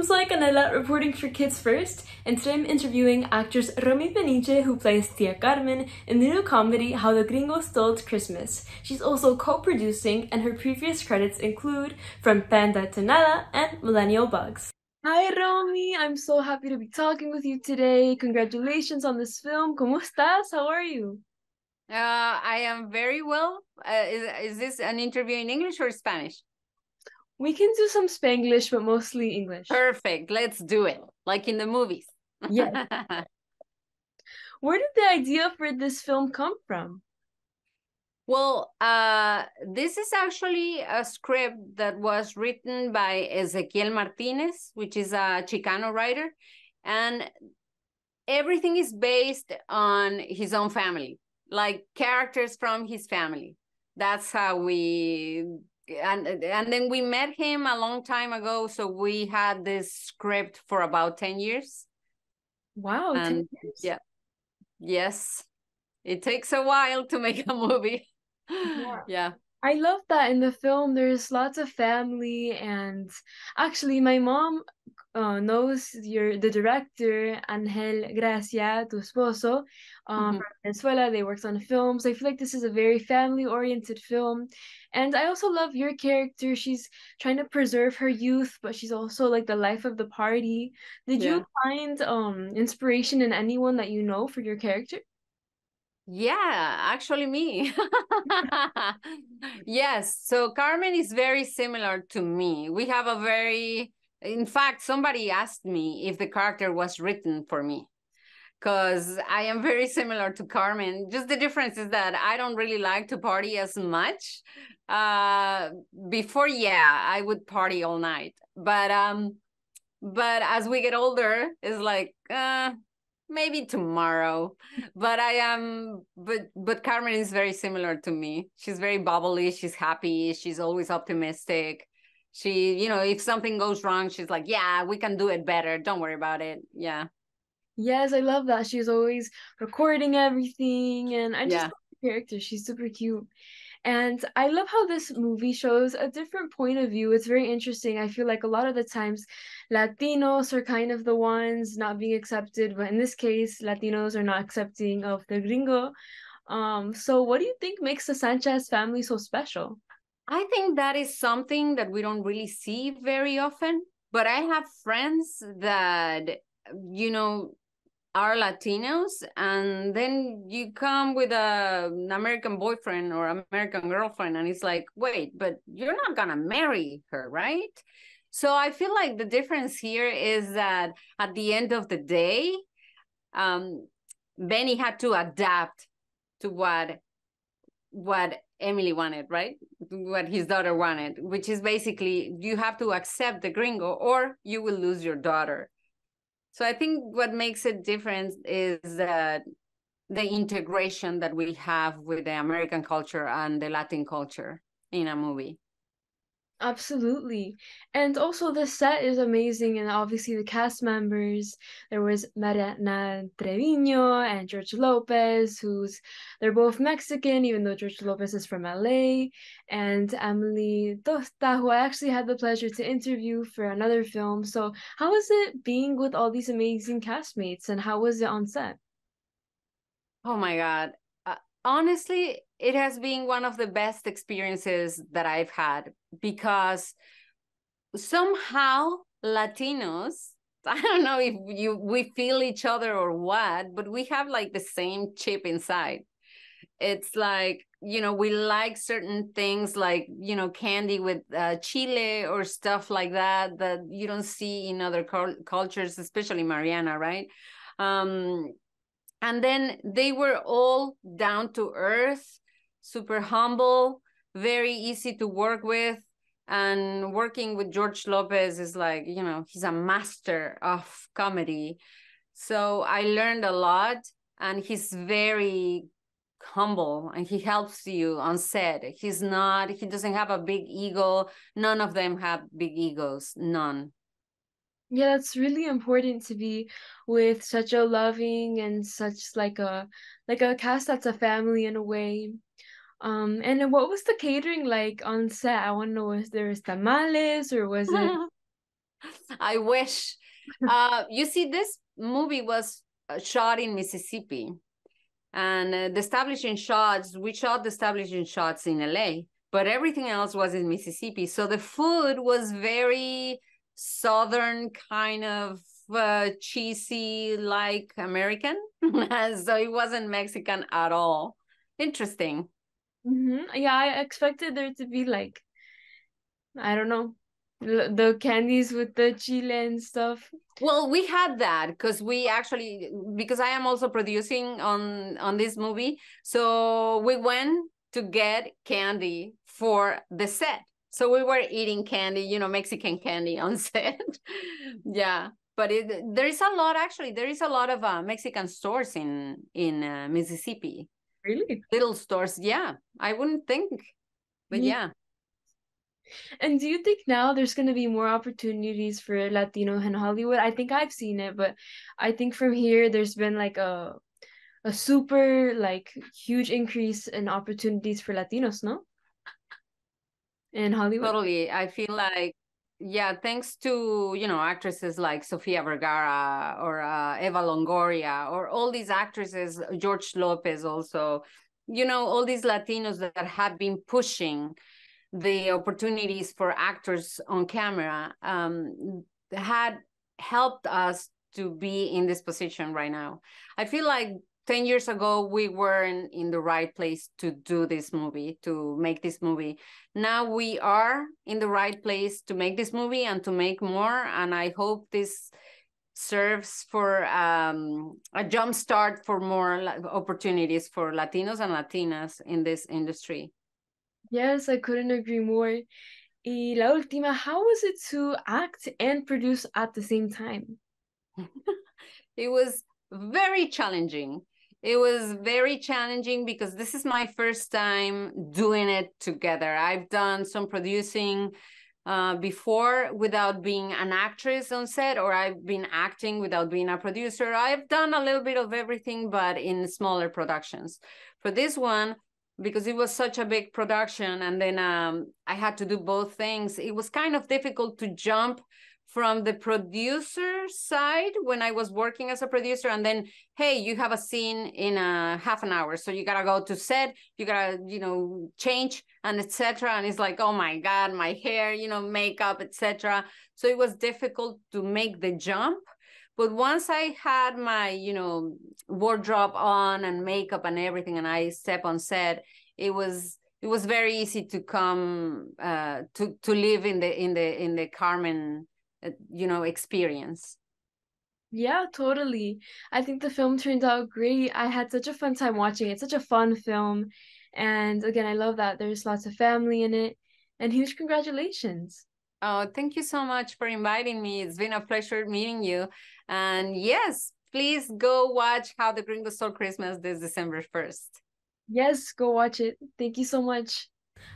I'm Zoe Canela, reporting for Kids First, and today I'm interviewing actress Romy Peniche, who plays Tia Carmen in the new comedy How the Gringo Stole Christmas. She's also co-producing, and her previous credits include From Panda to Nala and Millennium Bugs. Hi Romy, I'm so happy to be talking with you today. Congratulations on this film. ¿Cómo estás? How are you? Uh, I am very well. Uh, is, is this an interview in English or Spanish? We can do some Spanglish, but mostly English. Perfect. Let's do it. Like in the movies. Yeah. Where did the idea for this film come from? Well, uh, this is actually a script that was written by Ezequiel Martinez, which is a Chicano writer. And everything is based on his own family, like characters from his family. That's how we and and then we met him a long time ago so we had this script for about 10 years wow and years. yeah yes it takes a while to make a movie yeah. yeah I love that in the film there's lots of family and actually my mom uh, knows your the director Angel Gracia, tu esposo, um, mm-hmm. from Venezuela. They worked on films. I feel like this is a very family oriented film, and I also love your character. She's trying to preserve her youth, but she's also like the life of the party. Did yeah. you find um inspiration in anyone that you know for your character? Yeah, actually, me. yes. So Carmen is very similar to me. We have a very in fact, somebody asked me if the character was written for me because I am very similar to Carmen. Just the difference is that I don't really like to party as much. Uh, before, yeah, I would party all night, but um, but as we get older, it's like uh, maybe tomorrow. But I am, but but Carmen is very similar to me. She's very bubbly. She's happy. She's always optimistic she you know if something goes wrong she's like yeah we can do it better. Don't worry about it. Yeah. Yes i love that. She's always recording everything and i just yeah. love the character. She's super cute. And i love how this movie shows a different point of view. It's very interesting. I feel like a lot of the times latinos are kind of the ones not being accepted but in this case latinos are not accepting of the gringo. Um so what do you think makes the sanchez family so special I think that is something that we don't really see very often. But I have friends that, you know, are Latinos, and then you come with a, an American boyfriend or American girlfriend, and it's like, wait, but you're not gonna marry her, right? So I feel like the difference here is that at the end of the day, um, Bennie had to adapt to what what Emily wanted, right? What his daughter wanted, which is basically you have to accept the gringo or you will lose your daughter. So I think what makes it different is that the integration that we have with the American culture and the Latin culture in a movie. Absolutely. And also the set is amazing and obviously the cast members. There was Mariana Treviño and George Lopez, who's they're both Mexican, even though George Lopez is from LA, and Emily Tosta, who I actually had the pleasure to interview for another film. So how was it being with all these amazing castmates and how was it on set? Oh my god uh, honestly, it has been one of the best experiences that I've had because somehow Latinos, I don't know if you we feel each other or what, but we have like the same chip inside. It's like, you know, we like certain things like, you know, candy with uh, chile or stuff like that that you don't see in other cultures, especially Mariana, right? Um, and then they were all down to earth super humble very easy to work with. And working with george lopez is like you know he's a master of comedy. So i learned a lot and he's very humble and he helps you on set. He's not he doesn't have a big ego. None of them have big egos none. Yeah, it's really important to be with such a loving and such like a like a cast that's a family in a way. Um, and what was the catering like on set? I want to know, was there tamales or was it I wish. Uh, you see, this movie was uh, shot in Mississippi, and uh, the establishing shots we shot the establishing shots in LA, but everything else was in Mississippi. So the food was very southern kind of uh, cheesy like American. so it wasn't Mexican at all. Interesting. Mm-hmm. Yeah, I expected there to be like, I don't know, the candies with the chile and stuff. Well, we had that because we actually because I am also producing on on this movie, so we went to get candy for the set. So we were eating candy, you know, Mexican candy on set. yeah, but it, there is a lot actually. There is a lot of uh, Mexican stores in in uh, Mississippi. Really? Little stores. Yeah, I wouldn't think, but yeah. yeah. And do you think now there's going to be more opportunities for Latino in Hollywood? I think I've seen it, but I think from here there's been like a a super like huge increase in opportunities for Latinos, no? In Hollywood. Totally. I feel like yeah, thanks to, you know, actresses like Sofia Vergara or uh, Eva Longoria or all these actresses, George Lopez also, you know, all these Latinos that have been pushing the opportunities for actors on camera um, had helped us to be in this position right now. I feel like 10 years ago we weren't in the right place to do this movie to make this movie. Now we are in the right place to make this movie and to make more and i hope this serves for um, a jump start for more opportunities for latinos and latinas in this industry. Yes i couldn't agree more. Y la última how was it to act and produce at the same time? It was very challenging it was very challenging because this is my first time doing it together. I've done some producing uh, before without being an actress on set, or I've been acting without being a producer. I've done a little bit of everything, but in smaller productions. For this one, because it was such a big production, and then um, I had to do both things, it was kind of difficult to jump from the producer side when I was working as a producer, and then hey, you have a scene in a half an hour, so you gotta go to set, you gotta you know change and etc. And it's like oh my god, my hair, you know, makeup, etc. So it was difficult to make the jump. But once I had my you know wardrobe on and makeup and everything, and I step on set, it was it was very easy to come uh, to to live in the in the in the Carmen uh, you know experience yeah totally. I think the film turned out great. I had such a fun time watching it such a fun film. And again i love that there's lots of family in it. And huge congratulations. Oh thank you so much for inviting me. It's been a pleasure meeting you. And yes please go watch how the gringo stole christmas this december 1st yes go watch it. Thank you so much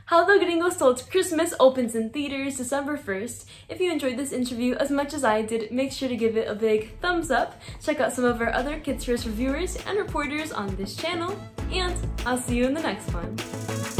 how the Gringo Stole Christmas opens in theaters December 1st. If you enjoyed this interview as much as I did, make sure to give it a big thumbs up. Check out some of our other Kids First reviewers and reporters on this channel, and I'll see you in the next one.